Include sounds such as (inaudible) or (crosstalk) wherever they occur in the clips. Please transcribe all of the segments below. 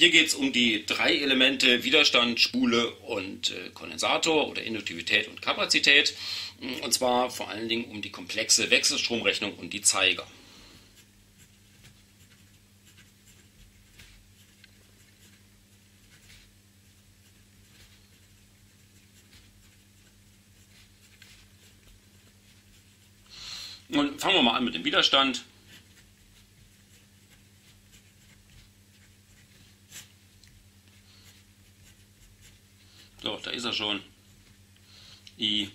hier geht es um die drei Elemente Widerstand, Spule und äh, Kondensator oder Induktivität und Kapazität. Und zwar vor allen Dingen um die komplexe Wechselstromrechnung und die Zeiger. Und fangen wir mal an mit dem Widerstand. So, da ist er schon. I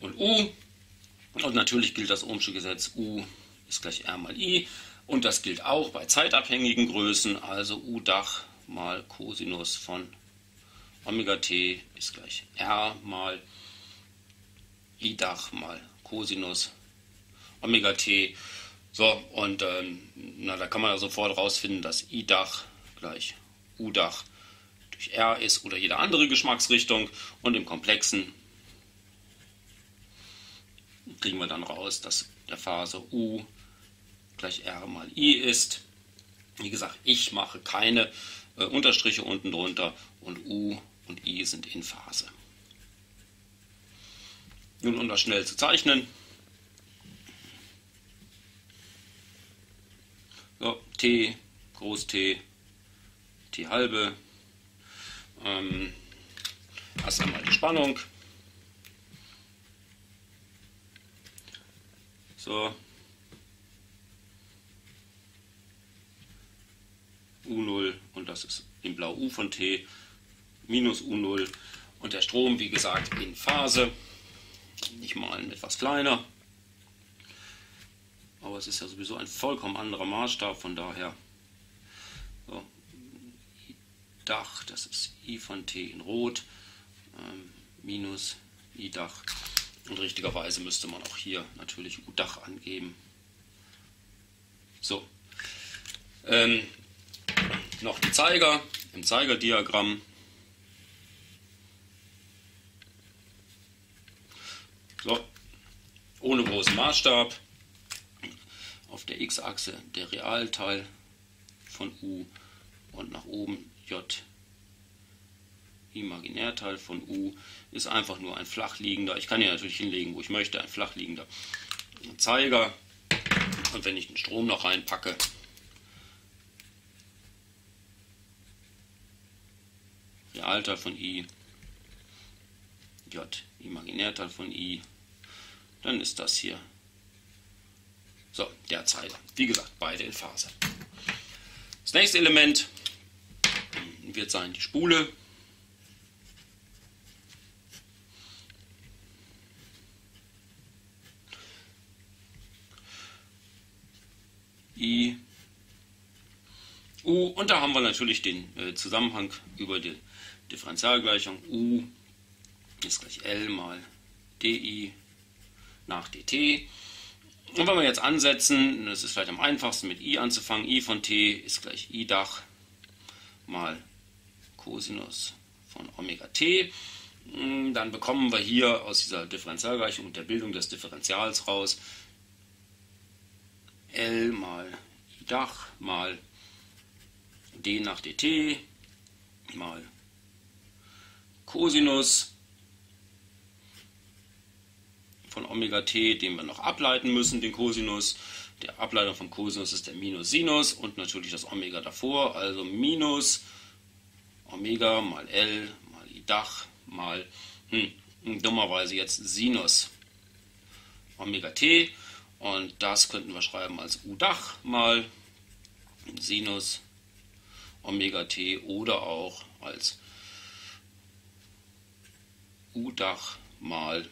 und U. Und natürlich gilt das Ohmsche Gesetz U ist gleich R mal I. Und das gilt auch bei zeitabhängigen Größen, also U Dach mal Cosinus von Omega T ist gleich R mal I Dach mal Cosinus Omega T. So, und ähm, na, da kann man ja sofort rausfinden, dass I Dach gleich U Dach durch R ist oder jede andere Geschmacksrichtung. Und im Komplexen kriegen wir dann raus, dass der Phase U gleich R mal I ist. Wie gesagt, ich mache keine äh, Unterstriche unten drunter und U und I sind in Phase. Nun, um das schnell zu zeichnen. So, T, Groß T, T halbe. Ähm, erst einmal die Spannung. So. U0 und das ist in Blau U von T minus U0 und der Strom, wie gesagt, in Phase. Ich malen etwas kleiner. Aber es ist ja sowieso ein vollkommen anderer Maßstab, von daher. So. Dach, das ist I von T in Rot, ähm, minus I Dach. Und richtigerweise müsste man auch hier natürlich U-Dach angeben. So. Ähm, noch die Zeiger im Zeigerdiagramm. So. Ohne großen Maßstab. Auf der x-Achse der Realteil von U und nach oben J Imaginärteil von U ist einfach nur ein flachliegender, ich kann hier natürlich hinlegen, wo ich möchte, ein flachliegender Zeiger. Und wenn ich den Strom noch reinpacke, Realteil von I, J, Imaginärteil von I, dann ist das hier so, der Zeiger. Wie gesagt, beide in Phase. Das nächste Element wird sein die Spule. I, U und da haben wir natürlich den äh, Zusammenhang über die Differentialgleichung U ist gleich L mal dI nach dt. Und wenn wir jetzt ansetzen, das ist vielleicht am einfachsten mit i anzufangen, i von t ist gleich i Dach mal Cosinus von Omega t. Dann bekommen wir hier aus dieser Differentialgleichung und der Bildung des Differentials raus L mal I Dach mal d nach dt mal Cosinus von Omega t, den wir noch ableiten müssen, den Cosinus. Der Ableitung von Cosinus ist der Minus Sinus und natürlich das Omega davor, also Minus Omega mal L mal I Dach mal, hm, dummerweise jetzt Sinus Omega t. Und das könnten wir schreiben als U Dach mal Sinus Omega t oder auch als U Dach mal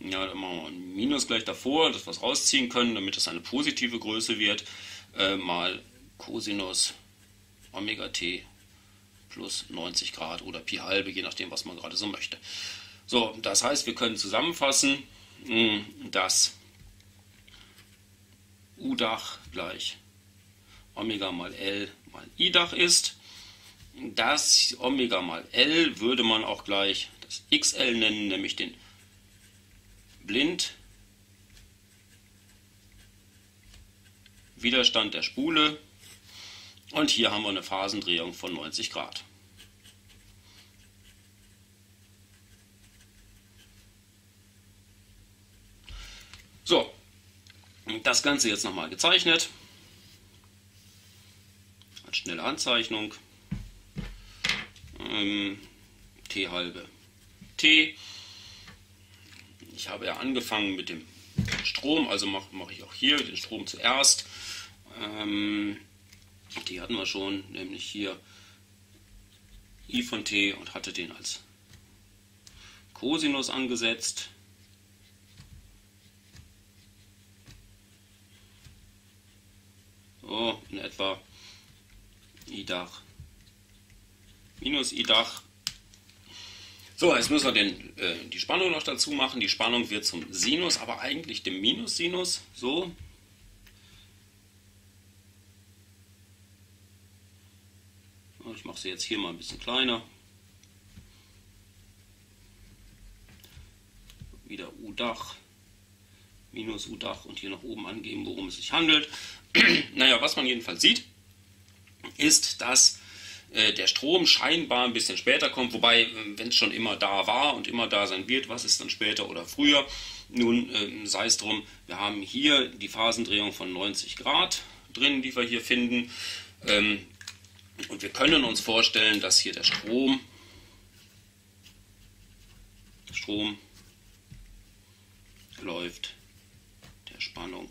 ja, dann machen wir ein Minus gleich davor, dass wir es rausziehen können, damit es eine positive Größe wird, äh, mal Cosinus Omega t plus 90 Grad oder Pi halbe, je nachdem, was man gerade so möchte. So, das heißt, wir können zusammenfassen, mh, dass U-Dach gleich Omega mal L mal I-Dach ist. Das Omega mal L würde man auch gleich das XL nennen, nämlich den blind Widerstand der Spule und hier haben wir eine Phasendrehung von 90 Grad. So, das Ganze jetzt nochmal gezeichnet. Als schnelle Anzeichnung. Ähm, T halbe T. Ich habe ja angefangen mit dem Strom, also mache mach ich auch hier den Strom zuerst. Ähm, die hatten wir schon, nämlich hier I von T und hatte den als Cosinus angesetzt. So, in etwa I Dach minus I Dach. So, jetzt müssen wir den, äh, die Spannung noch dazu machen. Die Spannung wird zum Sinus, aber eigentlich dem Minussinus. So. Ich mache sie jetzt hier mal ein bisschen kleiner. Wieder U-Dach, minus U-Dach und hier nach oben angeben, worum es sich handelt. (clears throat) naja, was man jedenfalls sieht, ist, dass äh, der Strom scheinbar ein bisschen später kommt, wobei, äh, wenn es schon immer da war und immer da sein wird, was ist dann später oder früher? Nun, äh, sei es drum, wir haben hier die Phasendrehung von 90 Grad drin, die wir hier finden. Ähm, und wir können uns vorstellen, dass hier der Strom, Strom läuft der Spannung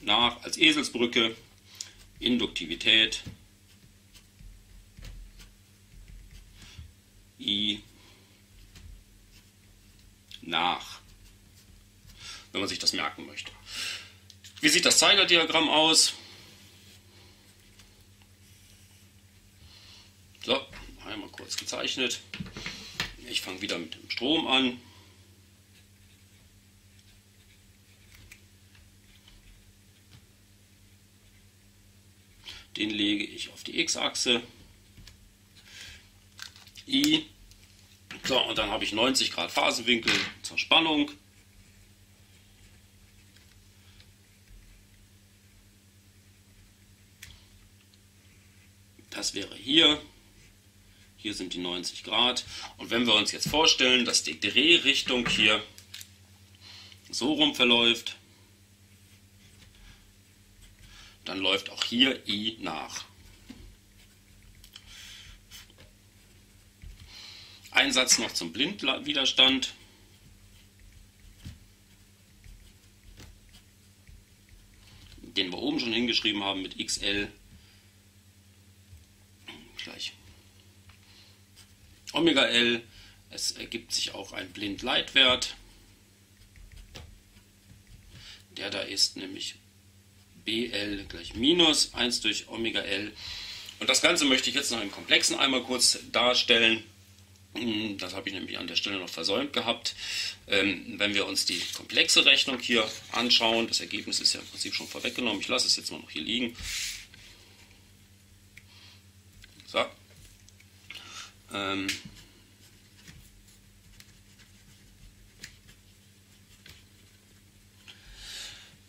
nach als Eselsbrücke, Induktivität, I nach, wenn man sich das merken möchte. Wie sieht das Zeigerdiagramm aus? So, einmal kurz gezeichnet. Ich fange wieder mit dem Strom an. Den lege ich auf die x-Achse. I. So, und dann habe ich 90 Grad Phasenwinkel zur Spannung. Das wäre hier. Hier sind die 90 Grad. Und wenn wir uns jetzt vorstellen, dass die Drehrichtung hier so rum verläuft, dann läuft auch hier I nach. Ein Satz noch zum Blindwiderstand. den wir oben schon hingeschrieben haben mit XL gleich Omega L. Es ergibt sich auch ein Blindleitwert. Der da ist nämlich BL gleich minus 1 durch Omega L. Und das Ganze möchte ich jetzt noch im Komplexen einmal kurz darstellen. Hm, das habe ich nämlich an der Stelle noch versäumt gehabt. Ähm, wenn wir uns die komplexe Rechnung hier anschauen, das Ergebnis ist ja im Prinzip schon vorweggenommen. Ich lasse es jetzt mal noch hier liegen. So. Ähm,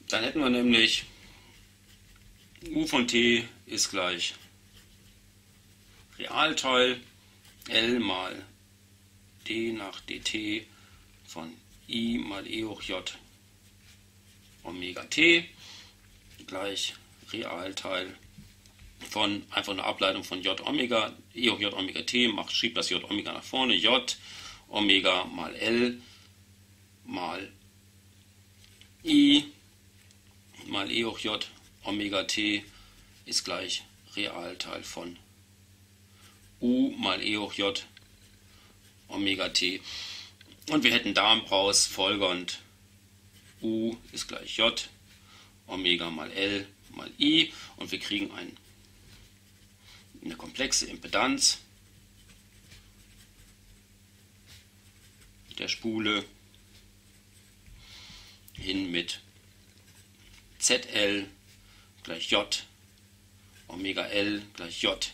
dann hätten wir nämlich u von t ist gleich Realteil L mal d nach dt von i mal e hoch j Omega t gleich Realteil von einfach eine Ableitung von j Omega, e hoch j Omega t, macht, schiebt das j Omega nach vorne, j Omega mal L mal i mal e hoch j Omega t ist gleich Realteil von u mal e hoch j Omega t. Und wir hätten daraus folgernd u ist gleich j Omega mal L mal i. Und wir kriegen ein, eine komplexe Impedanz der Spule hin mit ZL gleich J, Omega L gleich J,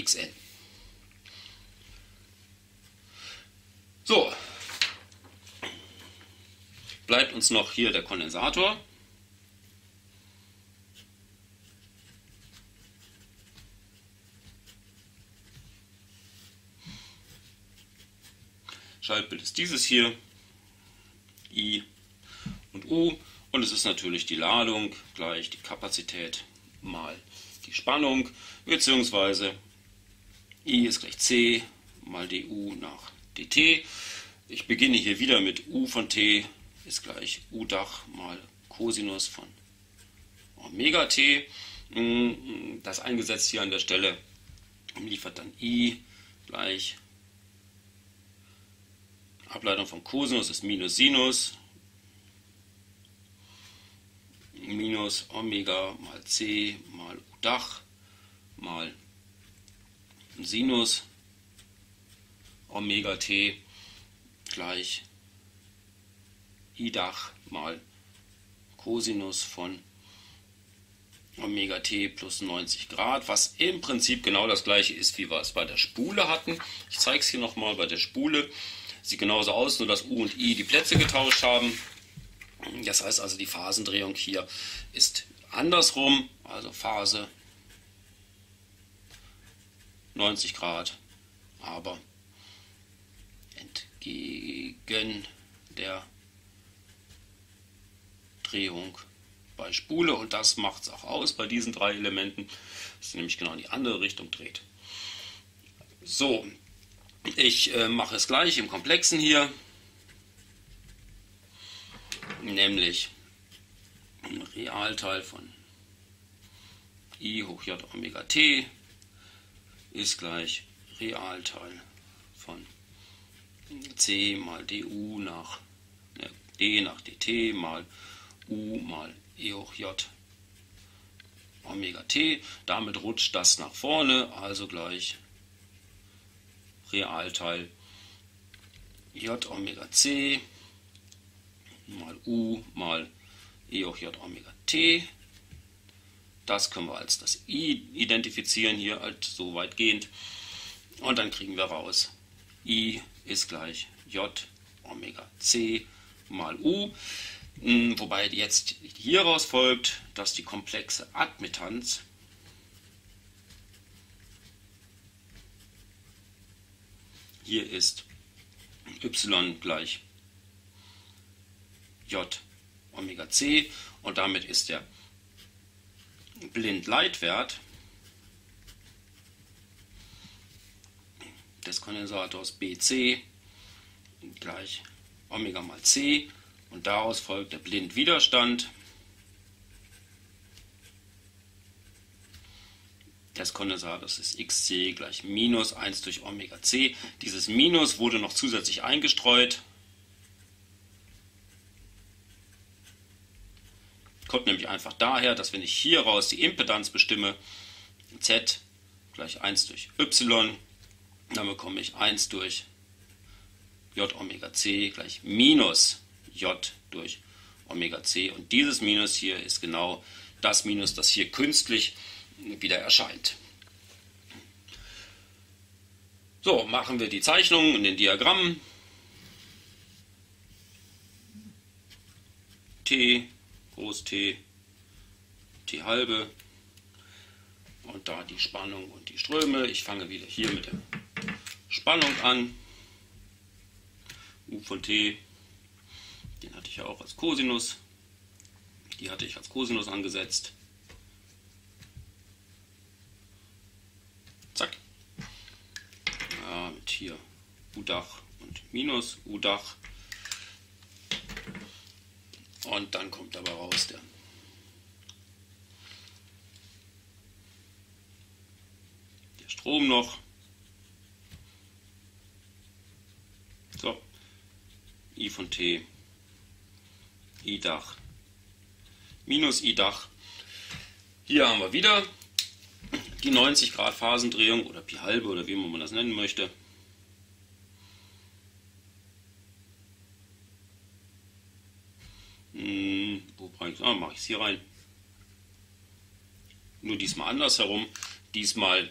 XL. So, bleibt uns noch hier der Kondensator. Schaltbild ist dieses hier, I und U. Und es ist natürlich die Ladung gleich die Kapazität mal die Spannung, beziehungsweise I ist gleich C mal du nach dt. Ich beginne hier wieder mit u von t ist gleich u Dach mal Cosinus von Omega t. Das eingesetzt hier an der Stelle liefert dann i gleich Ableitung von Cosinus ist minus Sinus minus Omega mal C mal U Dach mal Sinus Omega T gleich I Dach mal Cosinus von Omega T plus 90 Grad, was im Prinzip genau das gleiche ist, wie wir es bei der Spule hatten. Ich zeige es hier nochmal bei der Spule. Sieht genauso aus, nur dass U und I die Plätze getauscht haben. Das heißt also, die Phasendrehung hier ist andersrum, also Phase 90 Grad, aber entgegen der Drehung bei Spule und das macht es auch aus bei diesen drei Elementen, dass es nämlich genau in die andere Richtung dreht. So, ich äh, mache es gleich im Komplexen hier, nämlich ein Realteil von i hoch j Omega t ist gleich Realteil von c mal du nach ne, d nach dt mal u mal e hoch j Omega t. Damit rutscht das nach vorne, also gleich Realteil J Omega C mal U mal E hoch J Omega T. Das können wir als das I identifizieren, hier halt so weitgehend. Und dann kriegen wir raus, I ist gleich J Omega C mal U. Hm, wobei jetzt hieraus folgt, dass die komplexe Admittanz Hier ist y gleich j Omega c und damit ist der Blindleitwert des Kondensators BC gleich Omega mal c und daraus folgt der Blindwiderstand des Kondensators ist xc gleich minus 1 durch Omega c. Dieses Minus wurde noch zusätzlich eingestreut. Kommt nämlich einfach daher, dass wenn ich hieraus die Impedanz bestimme, z gleich 1 durch y, dann bekomme ich 1 durch j Omega c gleich minus j durch Omega c. Und dieses Minus hier ist genau das Minus, das hier künstlich wieder erscheint. So, machen wir die Zeichnung in den Diagrammen. T, Groß T, T halbe und da die Spannung und die Ströme. Ich fange wieder hier mit der Spannung an. U von T, den hatte ich ja auch als Cosinus. Die hatte ich als Cosinus angesetzt. Hier U-Dach und minus U-Dach. Und dann kommt aber raus der der Strom noch. So, I von T, I-Dach, minus I-Dach. Hier haben wir wieder die 90 Grad Phasendrehung oder Pi halbe oder wie man das nennen möchte. Hm, wo bringe ich Ah, mache ich es hier rein. Nur diesmal andersherum. Diesmal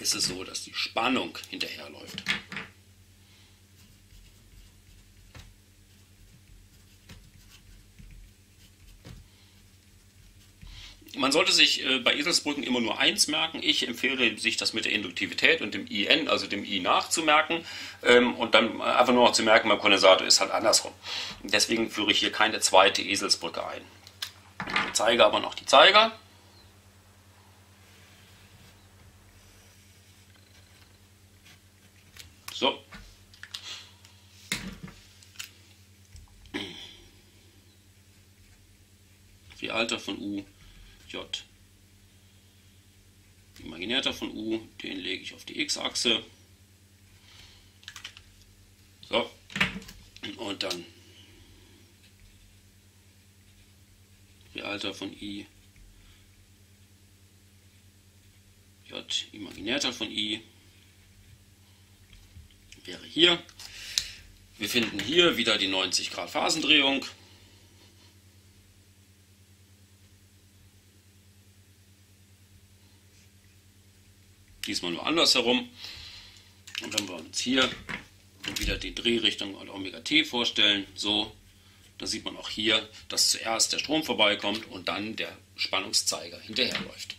ist es so, dass die Spannung hinterherläuft. Man sollte sich äh, bei Eselsbrücken immer nur eins merken. Ich empfehle, sich das mit der Induktivität und dem IN, also dem I nachzumerken ähm, und dann einfach nur noch zu merken, beim Kondensator ist halt andersrum. Deswegen führe ich hier keine zweite Eselsbrücke ein. Ich zeige aber noch die Zeiger. So. Die Alter von U J. Imaginärter von U, den lege ich auf die x-Achse. So, und dann Realter von I, J Imaginärter von I wäre hier. Wir finden hier wieder die 90 Grad Phasendrehung. Diesmal nur andersherum. Und wenn wir uns hier wieder die Drehrichtung und Omega T vorstellen, so, da sieht man auch hier, dass zuerst der Strom vorbeikommt und dann der Spannungszeiger hinterherläuft.